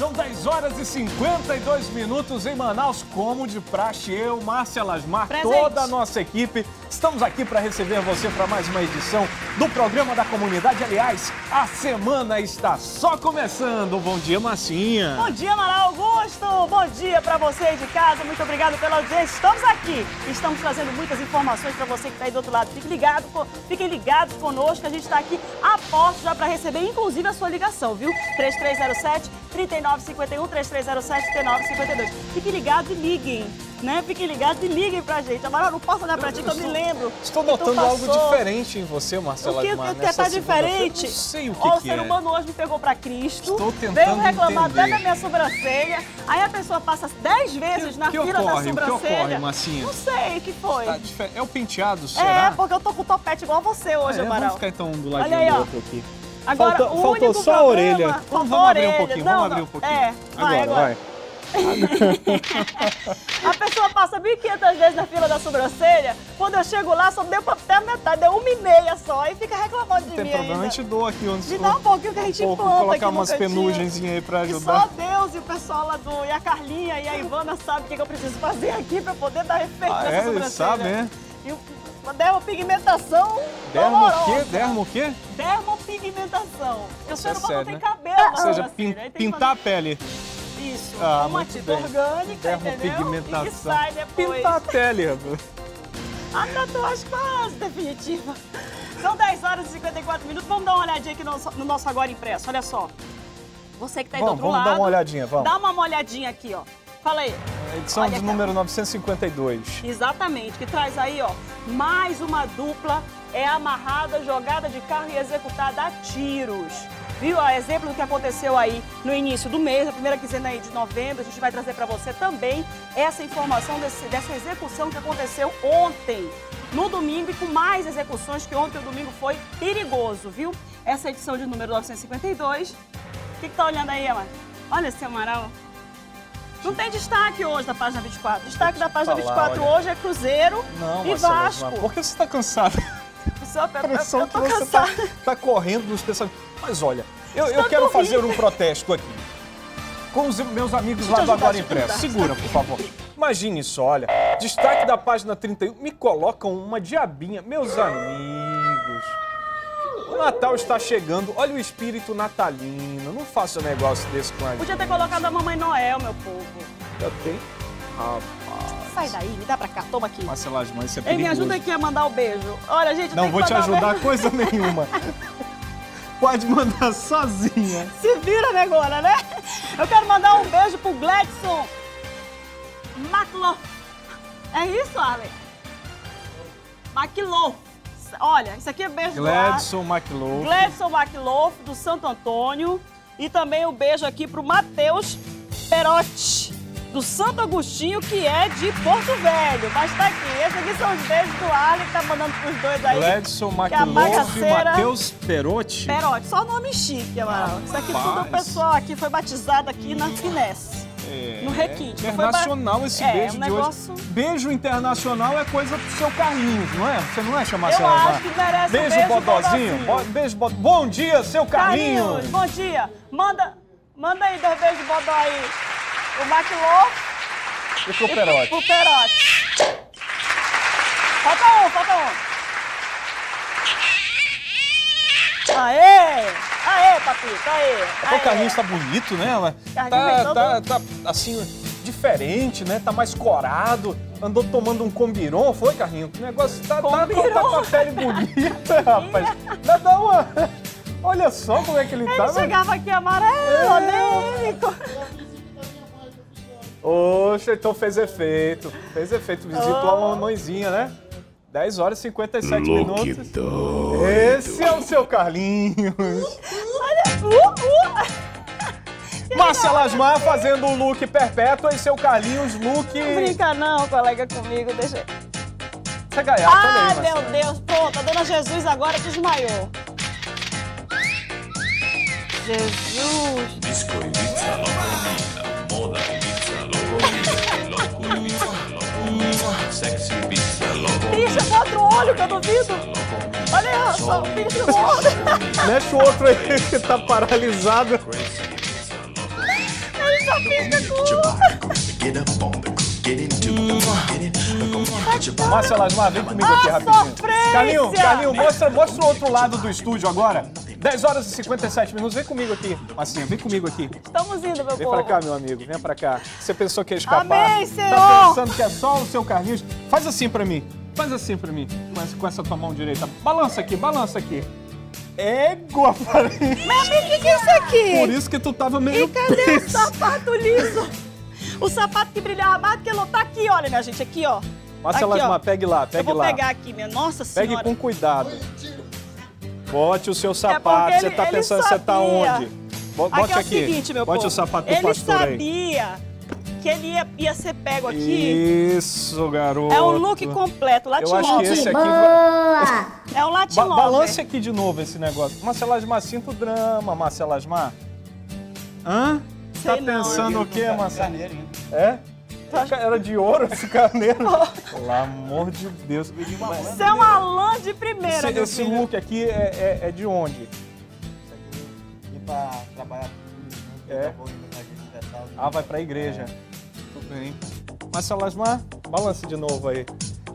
São 10 horas e 52 minutos em Manaus, como de praxe. Eu, Márcia Lasmar, Presente. toda a nossa equipe, estamos aqui para receber você para mais uma edição do programa da comunidade. Aliás, a semana está só começando. Bom dia, Massinha. Bom dia, Amaral Augusto! Bom dia para você aí de casa, muito obrigado pela audiência. Estamos aqui, estamos trazendo muitas informações para você que está aí do outro lado. Fique ligado, fiquem ligados conosco, a gente está aqui a posto já para receber, inclusive, a sua ligação, viu? 3307 3951 3307 3952. Fiquem ligados e liguem, né? Fiquem ligados e liguem pra gente. Amaral, não posso olhar pra ti que eu me lembro. Estou notando algo diferente em você, Marcela O que, o que nessa tá diferente? Não sei o que, Ó, o que ser é. humano hoje me pegou pra Cristo. Estou tentando Veio reclamar entender. até da minha sobrancelha. Aí a pessoa passa 10 vezes Que- na que fila ocorre? da O que sobrancelha. ocorre, Massinha? Não sei o que foi. Tá difer- É o penteado, será? é, porque eu tô com o topete igual você hoje, Ah, é? Vamos Amaral. ficar então do Olha ladinho aí, do ó. outro aqui. Agora, Faltou- o faltou único só a problema- orelha. Vamos- vamos a abrir um pouquinho, Não, vamos abrir um pouquinho. É, vai, Agora, agora. A pessoa passa 1.500 vezes na fila da sobrancelha. Quando eu chego lá, só deu pra até a metade, deu uma e meia só. E fica reclamando de Não tem mim problema, ainda. eu te dou aqui onde estou. dá um pouquinho que a gente Um pouco, implanta aqui colocar umas penugenzinhas aí pra E ajudar. só Deus e o pessoal lá do... E a Carlinha e a Ivana sabem o que, que eu preciso fazer aqui pra poder dar efeito Ah, nessa é? Sobrancelha. é? E uma dermopigmentação Dermo o quê? Dermo o quê? Dermopigmentação. Porque o ser é humano sério, tem né? cabelo Ou seja, sobrancelha, pin- que pintar a pele. Isso, Ah, uma tinta orgânica, entendeu? E sai depois. Pintar a pele, rapaz. A tatuagem quase definitiva. São 10 horas e 54 minutos. Vamos dar uma olhadinha aqui no, nosso- no nosso Agora Impresso. Olha só. Você que tá aí Vamos, do outro vamos lado. dar uma olhadinha, vamos. Dá uma olhadinha aqui, ó. Fala aí. Edição Olha de aqui, número 952. Exatamente, que traz aí, ó, mais uma dupla é amarrada, jogada de carro e executada a tiros. Viu? A exemplo do que aconteceu aí no início do mês, a primeira quinzena aí de novembro, a gente vai trazer para você também essa informação desse- dessa execução que aconteceu ontem, no domingo, e com mais execuções, que ontem o domingo foi perigoso, viu? Essa edição de número 952. O que, que tá olhando aí, Amar? Olha esse Amaral. Não tem destaque hoje da página 24. Destaque da página falar, 24 olha. hoje é Cruzeiro Não, e Vasco. Por que você tá cansado? Só, eu, eu, eu tô você tá, cansada. tá correndo nos pensamentos. Mas olha, eu, eu Tanto quero fazer um protesto aqui. Com os meus amigos lá do Agora Impresso. Segura, por favor. Imagine só, olha. Destaque da página 31. Me colocam uma diabinha. Meus amigos. O Natal está chegando. Olha o espírito natalino. Não faça um negócio desse com a gente. Podia ter colocado a Mamãe Noel, meu povo. Já tem. Rapaz. Sai daí, me dá pra cá, toma aqui. Marcela Lasmar, isso é Ei, me ajuda aqui a mandar o beijo. Olha, gente, Não vou te ajudar coisa nenhuma. Pode mandar sozinha. Se vira, né, agora, né? Eu quero mandar um beijo pro Gladson Maclo. É isso, Ale? Maclo. Olha, isso aqui é beijo do Ar. Gladson McLaughlin. Gladson Maclof, do Santo Antônio. E também um beijo aqui pro Matheus Perotti, do Santo Agostinho, que é de Porto Velho. Mas tá aqui. Esses aqui são os beijos do Arlen, que tá mandando pros dois aí. Gladson que é bagaceira- Matheus Perotti. Perotti, só nome chique, Amaral. Isso aqui tudo o Rapaz. pessoal aqui foi batizado aqui na Finesse. É, no requinte. Internacional esse É, beijo um de negócio- hoje. Beijo internacional é coisa pro seu Carlinhos, não é? Você não é chamar Eu seu acho que merece um Beijo, beijo bodozinho. bodozinho. Bo- Beijo, bod... Bom dia, seu Carlinhos. Carlinhos, bom dia. Manda, manda aí dois beijos bodó aí. O Maclof E pro Perotti. pro Perotti. Falta um, falta um. Aê! Aê, papito, aê! Até o Carlinhos tá bonito, né? Mas Carlinhos Tá, tá, tá, assim, diferente, né? Tá mais corado. Andou tomando um combiron, foi, Carlinhos? O negócio tá, tá, tá, Combiron? tá com a pele bonita, rapaz. Dá, dá uma... Olha só como é que ele, tá. Ele né? chegava aqui amarelo, anêmico. Oxe, então fez efeito. Fez efeito. Visitou a mamãezinha, né? 10 horas e 57 minutos. Esse é o seu Carlinhos. Olha, uh, uh. Márcia Lasmar fazendo o look perpétuo e seu Carlinhos look. Não brinca não, colega, comigo, deixa... Você é gaiato, olha Ah, aí, meu. Deus, pronto, a dona Jesus agora desmaiou. Jesus. Moda Picha com outro olho que eu duvido. Olha aí, só no olho. Mexe o outro aí que tá paralisado. on get your body. Márcia Lasmar, vem comigo aqui rapidinho. Carlinho, Carlinho, mostra, mostra o outro lado do estúdio agora. 10 horas e 57 minutos. Vem comigo aqui, Marcinha, vem comigo aqui. Estamos indo, meu Vem povo. pra cá, meu amigo, vem pra cá. Você pensou que ia escapar? Amém, Tá Senhor! pensando que é só o seu Carlinhos? Faz assim pra mim. Faz assim pra mim. Com essa, com essa tua mão direita. Balança aqui, balança aqui. Égua, falei. Mas o que, que é isso aqui? Por isso que tu tava meio E cadê o preso. sapato liso? O sapato que brilhava mais do que ele tá aqui, olha, minha gente, aqui, ó. Aqui, ó. Lasmar, pegue lá, Eu pegue vou lá. pegar aqui, minha nossa Pegue senhora. com cuidado. Bote o seu É sapato. porque Você tá ele pensando que você tá sabia. onde? Bo- Aqui Bote é o aqui. seguinte, meu Bote povo. o sapato do Ele pastor aí. sabia que ele ia, ia ser pego aqui. Isso, garoto. É um look completo, Eu acho que esse aqui... É um Ba latinão. balance aqui de novo esse negócio. Marcela Asmar, sinta o drama, Marcela Asmar. Hã? Sei tá não. pensando o quê, Marcela? É? Era de ouro esse carneiro? Pelo amor de Deus. Você é uma lã de primeira, Esse, esse look aqui é, é- é de onde? E pra trabalhar tudo? É. Ah, vai pra igreja. Tudo bem. Marcela Asmar, balance de novo aí.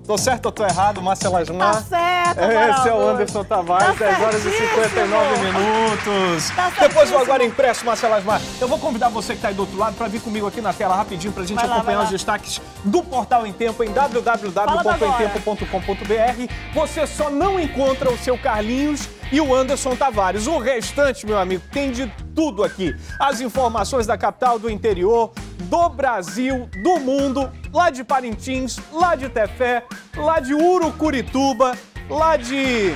Tô certo ou tô errado, Marcela Asmar? Tá certo, Esse é o. Anderson Tavares, Tá 10 horas e certíssimo. 59 minutos. Tá Depois do. Agora Impresso, Marcelo Asmar. Eu vou convidar você que está aí do outro lado para vir comigo aqui na tela rapidinho para a gente lá, acompanhar os destaques do Portal em Tempo em www.emtempo.com.br. Você só não encontra o seu Carlinhos e o Anderson Tavares. O restante, meu amigo, tem de tudo aqui. As informações da capital, do interior, do Brasil, do mundo, lá de Parintins, lá de Tefé, lá de Urucurituba, lá de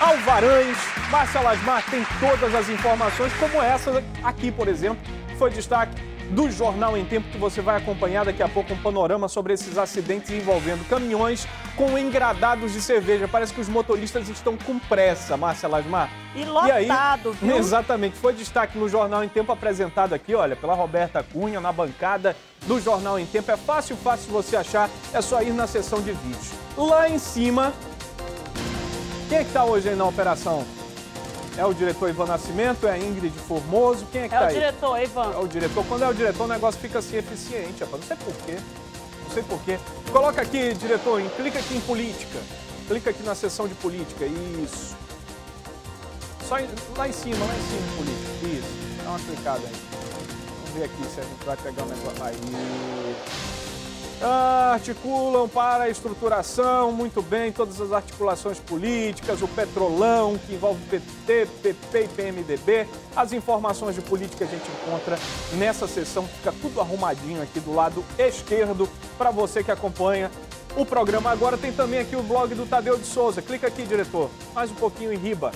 Alvarães, Márcia Lasmar tem todas as informações, como essa aqui, por exemplo, que foi destaque do Jornal em Tempo, que você vai acompanhar daqui a pouco um panorama sobre esses acidentes envolvendo caminhões com engradados de cerveja. Parece que os motoristas estão com pressa, Márcia Lasmar. E lotado, viu? Exatamente, foi destaque no Jornal em Tempo apresentado aqui, olha, pela Roberta Cunha, na bancada do Jornal em Tempo. É fácil, fácil você achar, é só ir na seção de vídeos. Lá em cima, quem é que tá hoje aí na operação? É o diretor Ivan Nascimento? É a Ingrid Formoso? Quem é que É tá o aí? diretor, Ivan. É o diretor. Quando é o diretor, o negócio fica assim eficiente, rapaz. Não sei por quê. Não sei por quê. Coloca aqui, diretor, clica aqui em política. Clica aqui na seção de política. Isso. Só em- lá em cima, lá em cima política. Isso. Dá uma clicada aí. Vamos ver aqui se a gente vai pegar o negócio. Aí. Articulam para a estruturação, muito bem, todas as articulações políticas, o petrolão, que envolve PT, PP e PMDB. As informações de política a gente encontra nessa sessão, fica tudo arrumadinho aqui do lado esquerdo para você que acompanha o programa. Agora tem também aqui o blog do Tadeu de Souza. Clica aqui, diretor, mais um pouquinho em riba.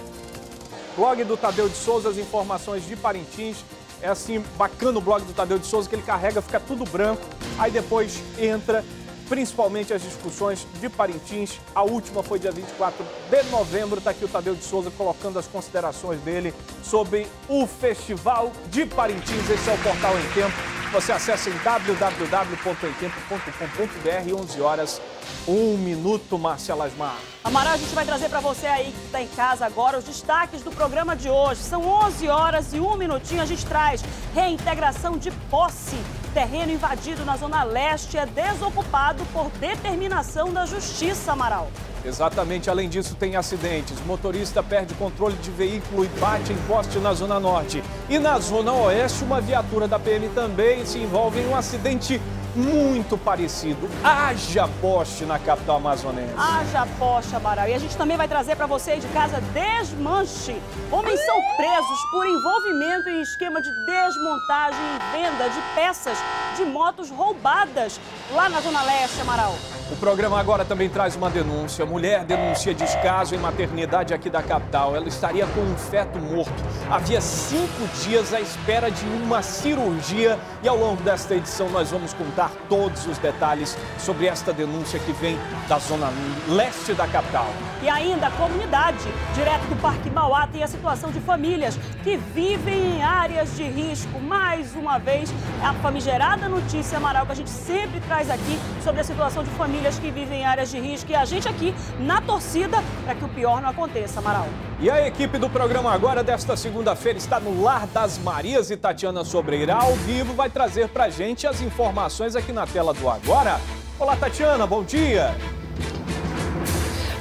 Blog do Tadeu de Souza, as informações de Parintins. É assim, bacana o blog do Tadeu de Souza, que ele carrega, fica tudo branco. Aí depois entra principalmente as discussões de Parintins. A última foi dia 24 de novembro. Está aqui o Tadeu de Souza colocando as considerações dele sobre o Festival de Parintins. Esse é o Portal em Tempo. Você acessa em www.emtempo.com.br, 11 horas, 1 minuto, Marcela Asmar. Amaral, a gente vai trazer para você aí que está em casa agora os destaques do programa de hoje. São 11 horas e um minutinho. A gente traz reintegração de posse. Terreno invadido na Zona Leste é desocupado por determinação da Justiça, Amaral. Exatamente, além disso tem acidentes. Motorista perde controle de veículo e bate em poste na Zona Norte. E na Zona Oeste, uma viatura da PM também se envolve em um acidente muito parecido. Haja poste na capital amazonense. Haja poxa, Amaral. E a gente também vai trazer para você de casa desmanche. Homens são presos por envolvimento em esquema de desmontagem e venda de peças de motos roubadas lá na Zona Leste, Amaral. O programa agora também traz uma denúncia. Mulher denuncia descaso em maternidade aqui da capital. Ela estaria com um feto morto. Havia cinco dias à espera de uma cirurgia. E ao longo desta edição nós vamos contar todos os detalhes sobre esta denúncia que vem da zona leste da capital. E ainda a comunidade, direto do Parque Mauá, tem a situação de famílias que vivem em áreas de risco. Mais uma vez, é a famigerada notícia, Amaral, que a gente sempre traz aqui sobre a situação de famílias que vivem em áreas de risco. E a gente aqui, na torcida, para que o pior não aconteça, Amaral. E a equipe do programa agora desta segunda-feira está no Lar das Marias e Tatiana Sobreira ao vivo vai trazer pra gente as informações aqui na tela do Agora. Olá, Tatiana, bom dia.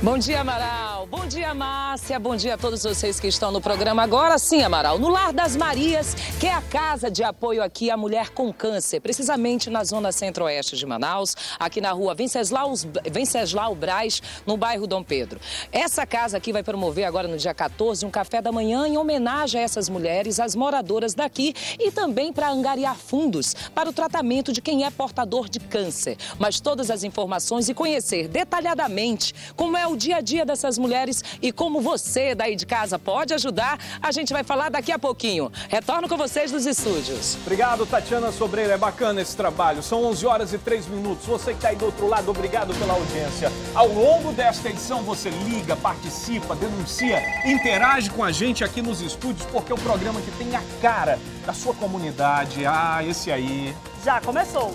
Bom dia, Amaral. Bom dia, Márcia. Bom dia a todos vocês que estão no programa. Agora sim, Amaral, no Lar das Marias, que é a casa de apoio aqui à mulher com câncer, precisamente na zona centro-oeste de Manaus, aqui na rua Venceslau, Venceslau Braz, no bairro Dom Pedro. Essa casa aqui vai promover agora no dia 14 um café da manhã em homenagem a essas mulheres, as moradoras daqui e também para angariar fundos para o tratamento de quem é portador de câncer. Mas todas as informações e conhecer detalhadamente como é o dia a dia dessas mulheres e como você daí de casa pode ajudar, a gente vai falar daqui a pouquinho. Retorno com vocês dos estúdios. Obrigado, Tatiana Sobreira. É bacana esse trabalho. São 11 horas e 3 minutos. Você que está aí do outro lado, obrigado pela audiência. Ao longo desta edição, você liga, participa, denuncia, interage com a gente aqui nos estúdios, porque é o programa que tem a cara da sua comunidade. Ah, esse aí. Já começou.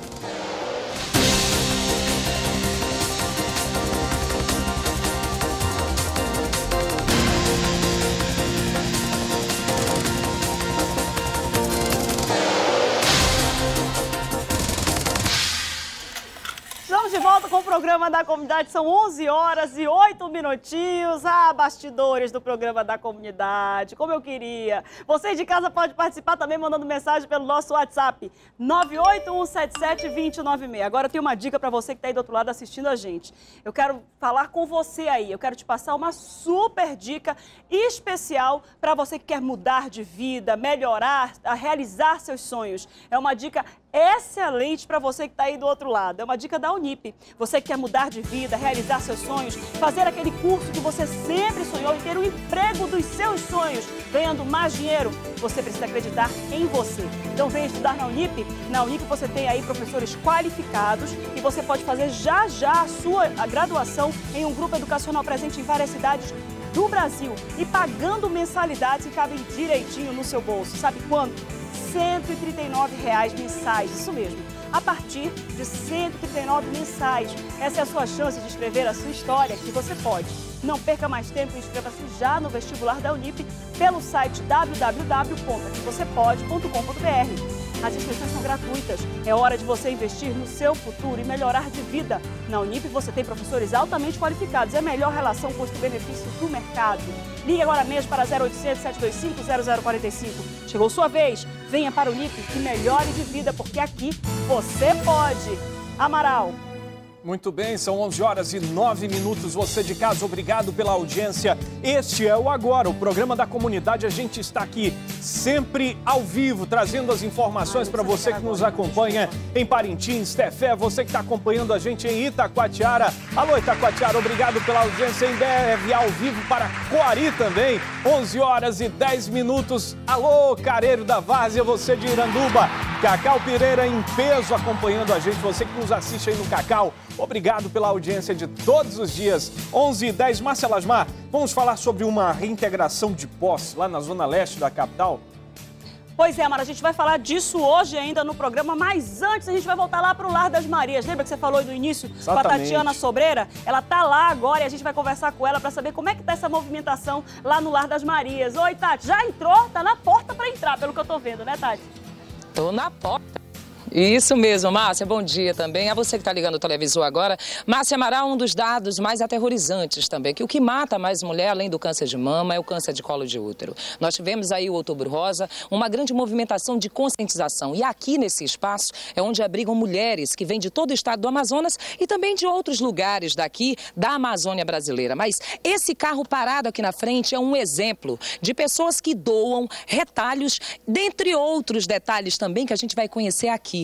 Com o programa da comunidade. São 11 horas e 8 minutinhos. Ah, bastidores do programa da comunidade. Como eu queria. Você de casa pode participar também mandando mensagem pelo nosso WhatsApp 981772096. Agora eu tenho uma dica para você que está aí do outro lado assistindo a gente. Eu quero falar com você aí. Eu quero te passar uma super dica especial para você que quer mudar de vida, melhorar, realizar seus sonhos. É uma dica excelente para você que está aí do outro lado. É uma dica da Unip. Você que quer mudar de vida, realizar seus sonhos, fazer aquele curso que você sempre sonhou e ter o emprego dos seus sonhos, ganhando mais dinheiro, você precisa acreditar em você. Então venha estudar na Unip. Na Unip você tem aí professores qualificados e você pode fazer já já a sua a graduação em um grupo educacional presente em várias cidades do Brasil e pagando mensalidades que cabem direitinho no seu bolso. Sabe quanto? 139 reais mensais, isso mesmo. A partir de R$ 139 mensais. Essa é a sua chance de escrever a sua história, que você pode. Não perca mais tempo e inscreva-se já no vestibular da Unip pelo site www.aquivocêpode.com.br. As inscrições são gratuitas. É hora de você investir no seu futuro e melhorar de vida. Na Unip você tem professores altamente qualificados. É a melhor relação custo-benefício do mercado. Ligue agora mesmo para 0800 725 0045. Chegou sua vez. Venha para o Unip e melhore de vida, porque aqui você pode. Amaral. Muito bem, são 11 horas e 9 minutos. Você de casa, obrigado pela audiência. Este é o Agora, o programa da comunidade. A gente está aqui sempre ao vivo, trazendo as informações para você que nos acompanha em Parintins, Tefé, você que está acompanhando a gente em Itacoatiara. Alô, Itacoatiara, obrigado pela audiência. Em breve, ao vivo para Coari também, 11 horas e 10 minutos. Alô, Careiro da Várzea, você de Iranduba. Cacau Pereira em peso acompanhando a gente, você que nos assiste aí no Cacau. Obrigado pela audiência de todos os dias. 11 e 10, Márcia Lasmar, vamos falar sobre uma reintegração de posse lá na zona leste da capital? Pois é, Mara, a gente vai falar disso hoje ainda no programa, mas antes a gente vai voltar lá para o Lar das Marias. Lembra que você falou no início com a. Tatiana Sobreira? Ela tá lá agora e a gente vai conversar com ela para saber como é que tá essa movimentação lá no Lar das Marias. Oi, Tati, já entrou? Tá na porta para entrar, pelo que eu tô vendo, né, Tati? Tô na porta. Isso mesmo, Márcia, bom dia também. A você que está ligando o televisor agora. Márcia Amaral, um dos dados mais aterrorizantes também, que o que mata mais mulher, além do câncer de mama, é o câncer de colo de útero. Nós tivemos aí o Outubro Rosa, uma grande movimentação de conscientização. E aqui nesse espaço é onde abrigam mulheres que vêm de todo o estado do Amazonas e também de outros lugares daqui da Amazônia brasileira. Mas esse carro parado aqui na frente é um exemplo de pessoas que doam retalhos, dentre outros detalhes também que a gente vai conhecer aqui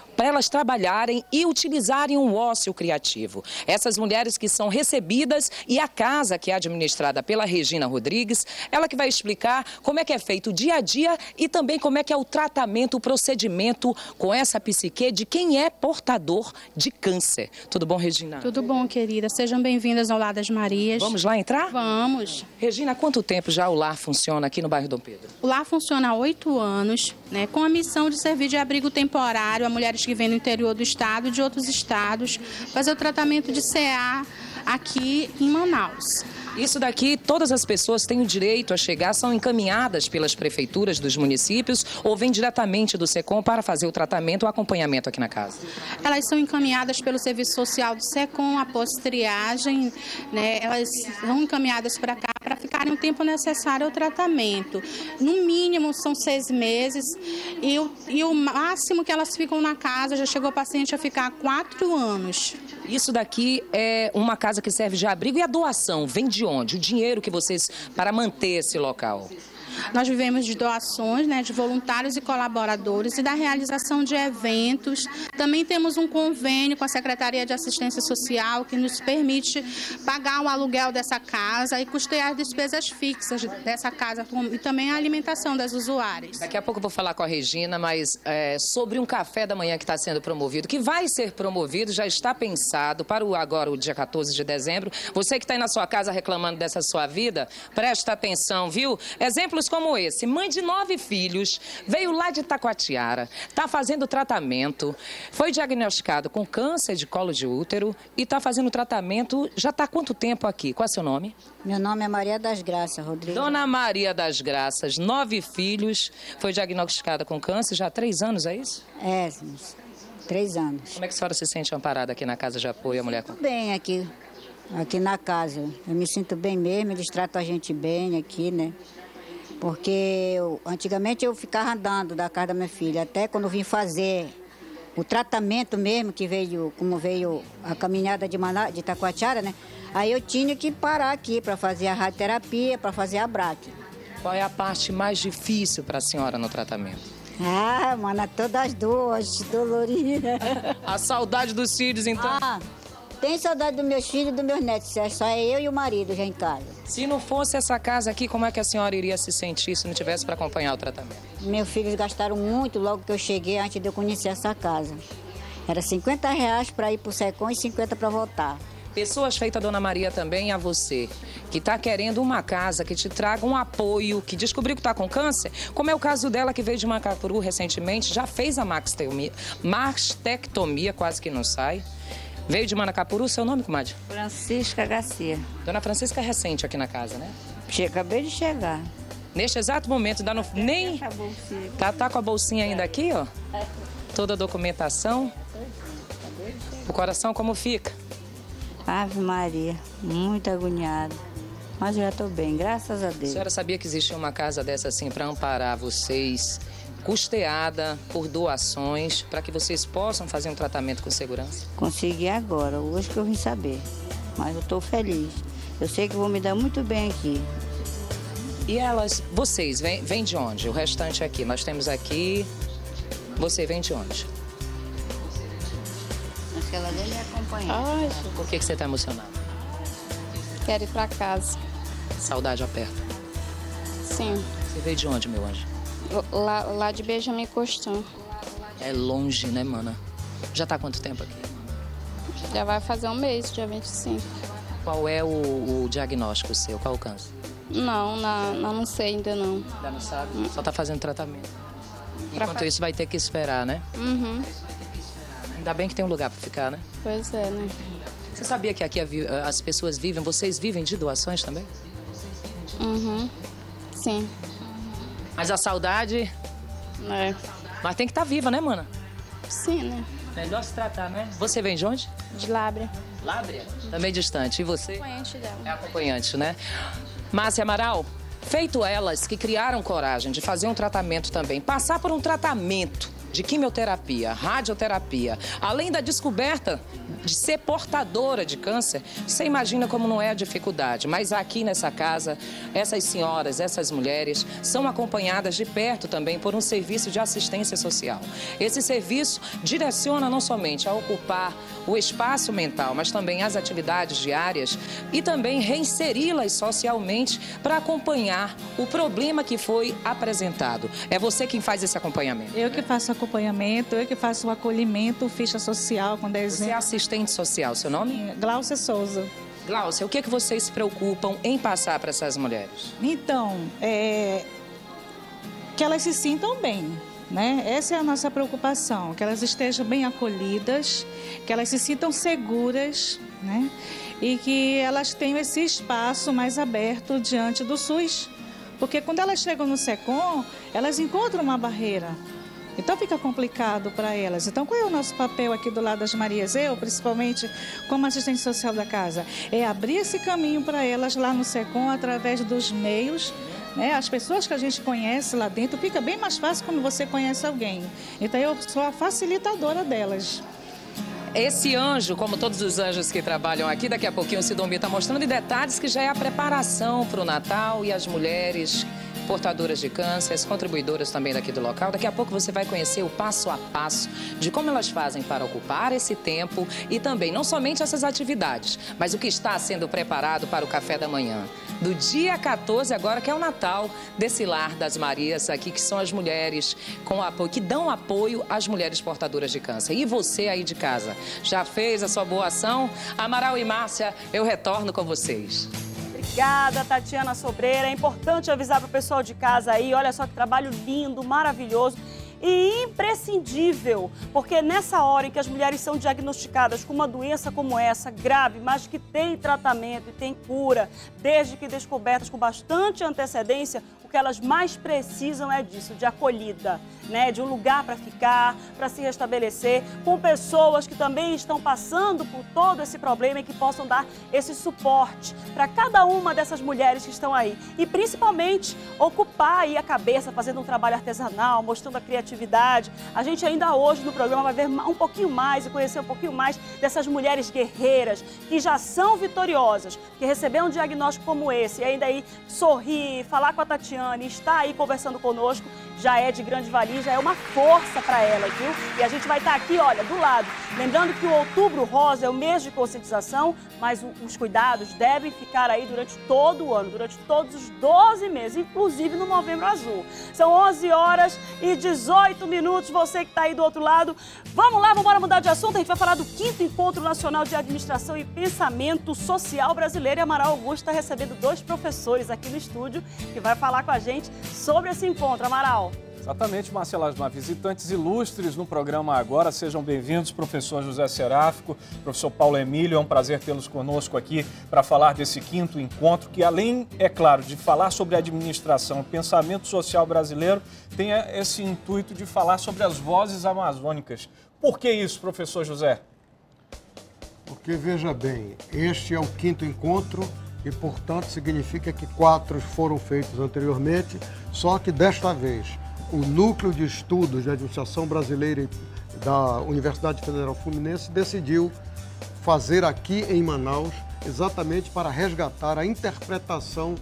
para elas trabalharem e utilizarem um ócio criativo. Essas mulheres que são recebidas e a casa que é administrada pela Regina Rodrigues, ela que vai explicar como é que é feito o dia a dia e também como é que é o tratamento, o procedimento com essa psique de quem é portador de câncer. Tudo bom, Regina? Tudo bom, querida? Sejam bem-vindas ao Lar das Marias. Vamos lá entrar? Vamos. Regina, há quanto tempo já o lar funciona aqui no bairro Dom Pedro? O lar funciona há oito anos, né, com a missão de servir de abrigo temporário a mulheres que vêm do interior do estado e de outros estados, fazer o tratamento de CA aqui em Manaus. Isso daqui, todas as pessoas têm o direito a chegar, são encaminhadas pelas prefeituras dos municípios ou vêm diretamente do SECOM para fazer o tratamento ou acompanhamento aqui na casa? Elas são encaminhadas pelo Serviço Social do SECOM após triagem, né? Elas são encaminhadas para cá para ficarem o tempo necessário ao tratamento. No mínimo são seis meses e o, e o máximo que elas ficam na casa já chegou o paciente a ficar quatro anos. Isso daqui é uma casa que serve de abrigo e a doação vem de onde? O dinheiro que vocês para manter esse local? Nós vivemos de doações, né, de voluntários e colaboradores e da realização de eventos. Também temos um convênio com a Secretaria de Assistência Social que nos permite pagar o aluguel dessa casa e custear as despesas fixas dessa casa e também a alimentação das usuárias. Daqui a pouco eu vou falar com a Regina, mas é, sobre um café da manhã que está sendo promovido, que vai ser promovido, já está pensado para o agora, o dia 14 de dezembro. Você que está aí na sua casa reclamando dessa sua vida, presta atenção, viu? Exemplos como esse. Mãe de nove filhos, veio lá de Taquatiara, está fazendo tratamento, foi diagnosticado com câncer de colo de útero e está fazendo tratamento, já está há quanto tempo aqui? Qual é seu nome? Meu nome é Maria das Graças, Rodrigo. Dona Maria das Graças, nove filhos, foi diagnosticada com câncer já há três anos, é isso? É, três anos. Como é que a senhora se sente amparada aqui na Casa de Apoio à Mulher Tudo bem aqui, aqui na casa. Eu me sinto bem mesmo, eles tratam a gente bem aqui, né? Porque eu- antigamente eu ficava andando da casa da minha filha, até quando vim fazer o tratamento mesmo, que veio, como veio a caminhada de, Maná, de Taquatiara, né? Aí eu tinha que parar aqui para fazer a radioterapia, para fazer a braque. Qual é a parte mais difícil para a senhora no tratamento? Ah, mana, todas as duas, dolorida. A saudade dos filhos, então. Ah, tem saudade dos meus filhos e dos meus netos. Só é eu e o marido já em casa. Se não fosse essa casa aqui, como é que a senhora iria se sentir se não tivesse para acompanhar o tratamento? Meus filhos gastaram muito logo que eu cheguei, antes de eu conhecer essa casa. Era 50 reais para ir para o Secom e 50 para voltar. Pessoas feitas a Dona Maria também a você, que está querendo uma casa que te traga um apoio, que descobriu que está com câncer, como é o caso dela que veio de Macapuru recentemente, já fez a mastectomia, mastectomia quase que não sai. Veio de Manacapuru, seu nome, comadre? Francisca Garcia. Dona Francisca é recente aqui na casa, né? Che- Acabei de chegar. Neste exato momento, dá no, nem... Tá, tá com a bolsinha ainda aqui, ó? Toda a documentação. O coração como fica? Ave Maria, muito agoniada. Mas eu já estou bem, graças a A Deus. senhora sabia que existia uma casa dessa assim para amparar vocês, custeada por doações, para que vocês possam fazer um tratamento com segurança? Consegui agora, hoje que eu vim saber. Mas eu estou feliz. Eu sei que vou me dar muito bem aqui. E elas, vocês, vêm vêm de onde? O restante aqui. Nós temos aqui. Você vem de onde? Acho que ela nem me Por que, que você está emocionado? quero ir pra casa. Saudade aperta. Sim. Você veio de onde, meu anjo? Lá, lá de Benjamin Constant. É longe, né, mana? Já tá há quanto tempo aqui? Já vai fazer um mês, dia 25. Qual é o, o diagnóstico seu? Qual o câncer? Não, não, não sei ainda não. Ainda não sabe? Só tá fazendo tratamento. Pra Enquanto fa- isso, vai ter que esperar, né? Uhum. Ainda bem que tem um lugar para ficar, né? Pois é, né? Você sabia que aqui as pessoas vivem, vocês vivem de doações também? Uhum. Sim. Mas a saudade. É. Mas tem que estar viva, né, mana? Sim, né? Melhor se tratar, né? Você vem de onde? De Lábria. Lábria. Também distante. E você? Acompanhante dela. É acompanhante, né? Márcia Amaral, feito elas que criaram coragem de fazer um tratamento também, passar por um tratamento de quimioterapia, radioterapia, além da descoberta de ser portadora de câncer, você imagina como não é a dificuldade. Mas aqui nessa casa, essas senhoras, essas mulheres são acompanhadas de perto também por um serviço de assistência social. Esse serviço direciona não somente a ocupar o espaço mental, mas também as atividades diárias e também reinseri-las socialmente para acompanhar o problema que foi apresentado. É você quem faz esse acompanhamento. Eu que faço acompanhamento, eu que faço o acolhimento, ficha social com Você é desenho. Assistente social, seu nome? Glaucia Souza. Glaucia, o que, é que vocês se preocupam em passar para essas mulheres? Então, é, que elas se sintam bem, né? Essa é a nossa preocupação, que elas estejam bem acolhidas, que elas se sintam seguras, né? e que elas tenham esse espaço mais aberto diante do SUS. Porque quando elas chegam no SECOM, elas encontram uma barreira. Então fica complicado para elas. Então qual é o nosso papel aqui do lado das Marias? Eu, principalmente como assistente social da casa, é abrir esse caminho para elas lá no SECOM através dos meios. Né? As pessoas que a gente conhece lá dentro fica bem mais fácil quando você conhece alguém. Então eu sou a facilitadora delas. Esse anjo, como todos os anjos que trabalham aqui, daqui a pouquinho o Sidomir está mostrando detalhes que já é a preparação para o Natal e as mulheres portadoras de câncer, as contribuidoras também daqui do local. Daqui a pouco você vai conhecer o passo a passo de como elas fazem para ocupar esse tempo e também não somente essas atividades, mas o que está sendo preparado para o café da manhã. Do dia 14 agora, que é o Natal desse lar das Marias aqui, que são as mulheres com apoio, que dão apoio às mulheres portadoras de câncer. E você aí de casa, já fez a sua boa ação? Amaral e Márcia, eu retorno com vocês. Obrigada, Tatiana Sobreira. É importante avisar para o pessoal de casa aí, olha só que trabalho lindo, maravilhoso e imprescindível, porque nessa hora em que as mulheres são diagnosticadas com uma doença como essa, grave, mas que tem tratamento e tem cura, desde que descobertas com bastante antecedência, que elas mais precisam é disso, de acolhida, né, de um lugar para ficar, para se restabelecer, com pessoas que também estão passando por todo esse problema e que possam dar esse suporte para cada uma dessas mulheres que estão aí. E principalmente ocupar aí a cabeça, fazendo um trabalho artesanal, mostrando a criatividade. A gente ainda hoje no programa vai ver um pouquinho mais e conhecer um pouquinho mais dessas mulheres guerreiras que já são vitoriosas, que receberam um diagnóstico como esse e ainda aí sorrir, falar com a Tatiana, estar aí conversando conosco, já é de grande valia, já é uma força para elas, viu? E a gente vai estar aqui, olha, do lado. Lembrando que o Outubro Rosa é o mês de conscientização, mas os cuidados devem ficar aí durante todo o ano, durante todos os 12 meses, inclusive no Novembro Azul. São 11 horas e 18 minutos, você que está aí do outro lado. Vamos lá, vamos mudar de assunto. A gente vai falar do quinto Encontro Nacional de Administração e Pensamento Social Brasileiro. E Amaral Augusto está recebendo dois professores aqui no estúdio que vai falar com a gente sobre esse encontro. Amaral. Exatamente, Marcela Asmar. Visitantes ilustres no programa agora, sejam bem-vindos, professor José Seráfico, professor Paulo Emílio. É um prazer tê-los conosco aqui para falar desse quinto encontro, que além, é claro, de falar sobre administração, pensamento social brasileiro, tem esse intuito de falar sobre as vozes amazônicas. Por que isso, professor José? Porque, veja bem, este é o quinto encontro e, portanto, significa que quatro foram feitos anteriormente, só que desta vez o Núcleo de Estudos de Administração Brasileira da Universidade Federal Fluminense decidiu fazer aqui em Manaus exatamente para resgatar a interpretação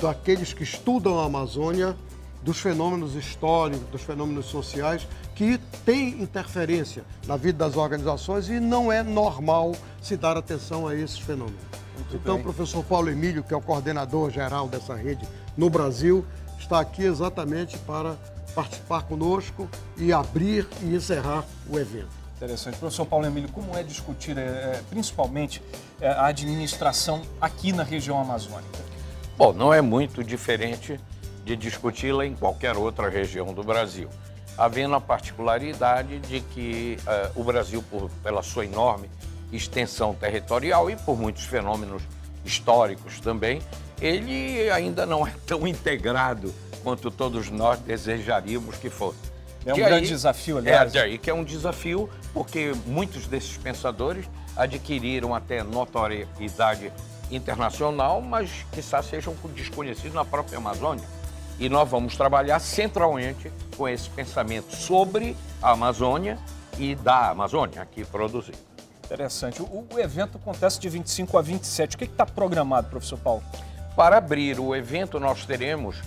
daqueles que estudam a Amazônia dos fenômenos históricos, dos fenômenos sociais que têm interferência na vida das organizações e não é normal se dar atenção a esses fenômenos. então, bem. o professor Paulo Emílio, que é o coordenador geral dessa rede no Brasil, está aqui exatamente para participar conosco e abrir e encerrar o evento. Interessante. Professor Paulo Emílio, como é discutir eh, principalmente eh, a administração aqui na região amazônica? Bom, não é muito diferente de discuti-la em qualquer outra região do Brasil, havendo a particularidade de que eh, o Brasil, por- pela sua enorme extensão territorial e por muitos fenômenos históricos também, ele ainda não é tão integrado quanto todos nós desejaríamos que fosse. É um De grande desafio, aliás. É, daí que é um desafio, porque muitos desses pensadores adquiriram até notoriedade internacional, mas quizá sejam desconhecidos na própria Amazônia. E nós vamos trabalhar centralmente com esse pensamento sobre a Amazônia e da Amazônia aqui produzido. Interessante. O, o evento acontece de 25 a 27. O que está programado, professor Paulo? Para abrir o evento, nós teremos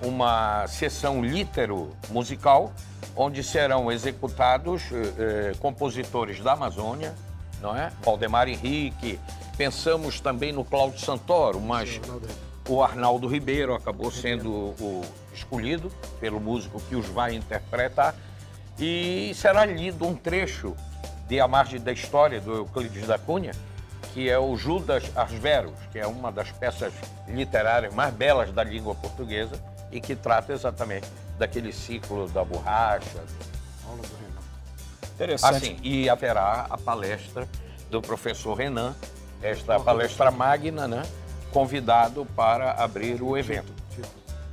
uma sessão litero musical, onde serão executados eh, eh, compositores da Amazônia, não é? Valdemar Henrique, pensamos também no Cláudio Santoro, mas o Arnaldo Ribeiro acabou sendo o escolhido pelo músico que os vai interpretar. E será lido um trecho de A Margem da História, do Euclides da Cunha, que é o Judas Asveros, que é uma das peças literárias mais belas da língua portuguesa e que trata exatamente daquele ciclo da borracha. Interessante. Assim, e haverá a palestra do professor Renan esta palestra magna, né? Convidado para abrir o evento.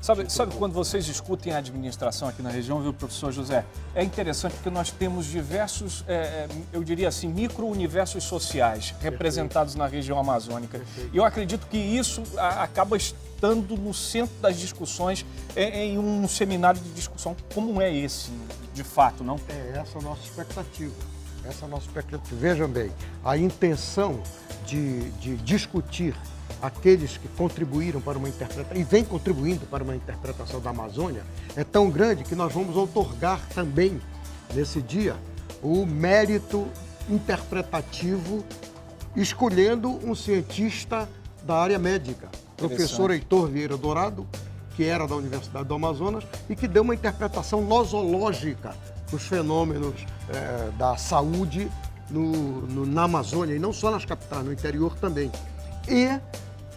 Sabe, sabe quando vocês discutem a administração aqui na região, viu, professor José? É interessante porque nós temos diversos, é, é, eu diria assim, micro-universos sociais representados na região amazônica. E eu acredito que isso acaba estando no centro das discussões é, em um seminário de discussão como é esse, de fato, não? É essa a nossa expectativa. Essa é a nossa expectativa. Vejam bem, a intenção de, de discutir aqueles que contribuíram para uma interpretação, e vem contribuindo para uma interpretação da Amazônia, é tão grande que nós vamos outorgar também, nesse dia, o mérito interpretativo, escolhendo um cientista da área médica, professor. Heitor Vieira Dourado, que era da Universidade do Amazonas e que deu uma interpretação nosológica dos fenômenos eh, da saúde no- no- na Amazônia, e não só nas capitais, no interior também. E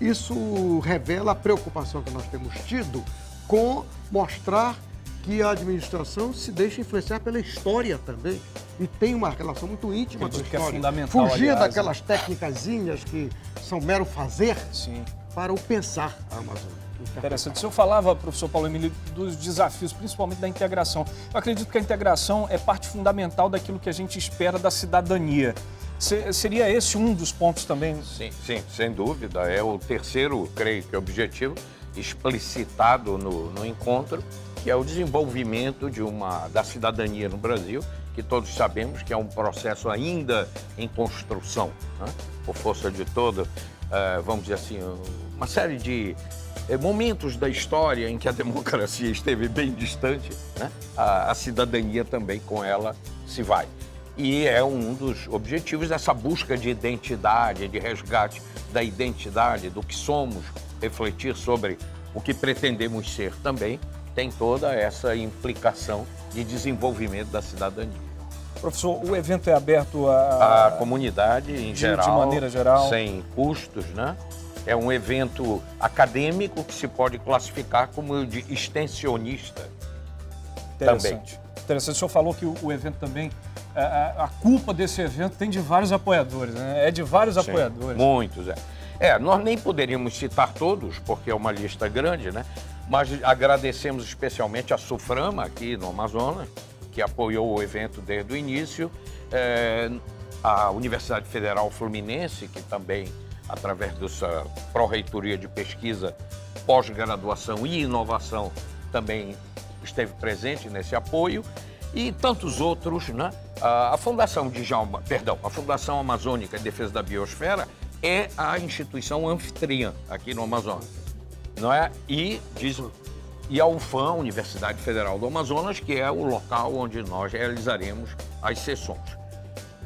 isso revela a preocupação que nós temos tido com mostrar que a administração se deixa influenciar pela história também e tem uma relação muito íntima com a Acredito que é história. fundamental, Fugir aliás, daquelas técnicazinhas que são mero fazer Sim. para o pensar a Amazônia. Interessante. O senhor falava, professor Paulo Emílio, dos desafios, principalmente da integração. Eu acredito que a integração é parte fundamental daquilo que a gente espera da cidadania. Se- seria esse um dos pontos também? Sim, sim, sem dúvida. É o terceiro, creio que, objetivo explicitado no, no encontro, que é o desenvolvimento de uma, da cidadania no Brasil, que todos sabemos que é um processo ainda em construção, né? por força de todo, eh, vamos dizer assim, uma série de eh, momentos da história em que a democracia esteve bem distante, né? a, a cidadania também com ela se vai. E é um dos objetivos dessa busca de identidade, de resgate da identidade, do que somos, refletir sobre o que pretendemos ser também, tem toda essa implicação de desenvolvimento da cidadania. Professor, o evento é aberto a... A comunidade em de- geral, de maneira geral. sem custos, né? É um evento acadêmico que se pode classificar como de extensionista. Interessante. Interessante. O senhor falou que o evento também, a, a- a culpa desse evento tem de vários apoiadores, né? É de vários Sim, apoiadores. Muitos, é. É, nós nem poderíamos citar todos, porque é uma lista grande, né? Mas agradecemos especialmente a Suframa, aqui no Amazonas, que apoiou o evento desde o início, é, a Universidade Federal Fluminense, que também, através dessa Pró-Reitoria de Pesquisa, Pós-Graduação e Inovação, também esteve presente nesse apoio, e tantos outros, né? A Fundação Djalma, perdão, a Fundação Amazônica de Defesa da Biosfera é a instituição anfitriã aqui no Amazonas, não é? E diz e a UFAM, Universidade Federal do Amazonas, que é o local onde nós realizaremos as sessões.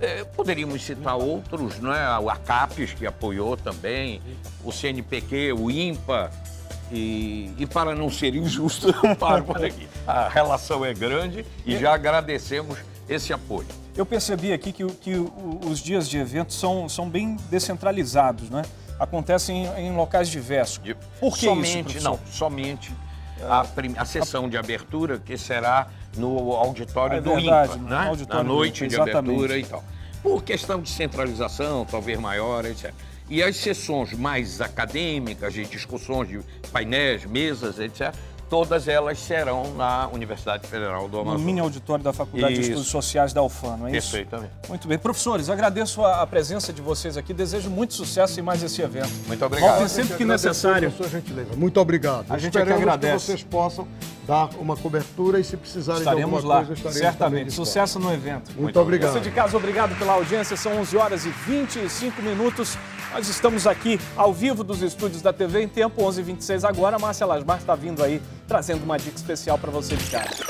É, poderíamos citar outros, não é? O ACAPES, que apoiou também, o CNPq, o IMPA, e, e para não ser injusto, eu paro por aqui. A relação é grande e já agradecemos esse apoio. Eu percebi aqui que, que os dias de evento são, são bem descentralizados, né? Acontecem em, em locais diversos. Por que somente, isso, não, somente a, prim- a sessão de abertura, que será no auditório É do verdade, INPA, né? auditório Na noite INPA, de abertura e tal. Por questão de centralização, talvez maior, etc. E as sessões mais acadêmicas, de discussões de painéis, mesas, etc., todas elas serão na Universidade Federal do No Amazonas. mini auditório da Faculdade de Isso. Estudos Sociais da UFAM, não é isso? Perfeitamente. Muito bem. Professores, agradeço a, a presença de vocês aqui. Desejo muito sucesso em mais esse evento. Muito obrigado. Voltem sempre que necessário. Sua gentileza. Muito obrigado. A gente é que agradece. vocês possam dar uma cobertura e se precisarem de Estaremos alguma lá, coisa, estaremos certamente. Sucesso no evento. Muito obrigado. Você de casa, obrigado pela audiência. São 11 horas e 25 minutos. Nós estamos aqui ao vivo dos estúdios da TV em tempo, 11h26 agora. Márcia Lasmar está vindo aí, trazendo uma dica especial para você de casa.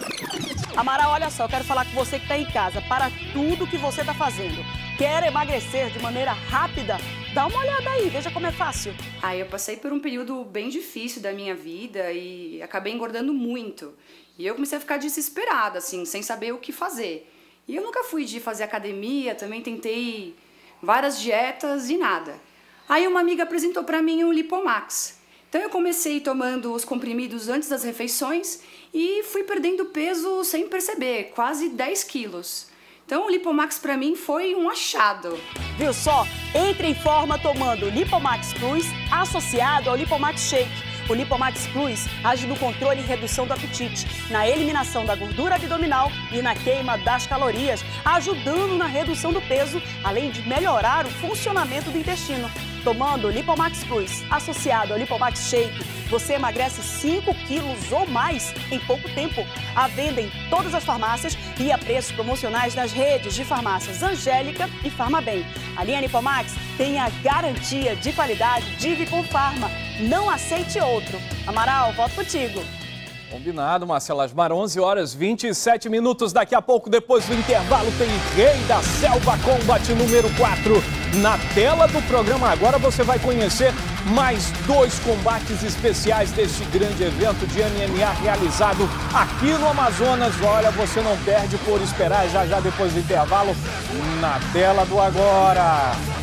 Amaral, olha só, eu quero falar com você que está em casa. Para tudo que você está fazendo. Quer emagrecer de maneira rápida? Dá uma olhada aí, veja como é fácil. Aí eu passei por um período bem difícil da minha vida e acabei engordando muito. E eu comecei a ficar desesperada, assim, sem saber o que fazer. E eu nunca fui de fazer academia, também tentei várias dietas e nada. Aí uma amiga apresentou para mim o Lipomax. Então eu comecei tomando os comprimidos antes das refeições e fui perdendo peso sem perceber, quase 10 quilos. Então o Lipomax para mim foi um achado. Viu só? Entre em forma tomando Lipomax Plus associado ao Lipomax Shake. O Lipomax Plus age no controle e redução do apetite, na eliminação da gordura abdominal e na queima das calorias, ajudando na redução do peso, além de melhorar o funcionamento do intestino. Tomando Lipomax Plus associado ao Lipomax Shake, você emagrece 5 quilos ou mais em pouco tempo. À venda em todas as farmácias e a preços promocionais nas redes de farmácias Angélica e Farmabem. A linha Lipomax tem a garantia de qualidade de Vicom Farma. Não aceite outro. Amaral, volto contigo. Combinado, Marcela Asmar, 11 horas 27 minutos. Daqui a pouco, depois do intervalo, tem Rei da Selva Combate número 4. Na tela do programa agora você vai conhecer mais dois combates especiais deste grande evento de MMA realizado aqui no Amazonas. Olha, você não perde por esperar já já depois do intervalo na tela do agora.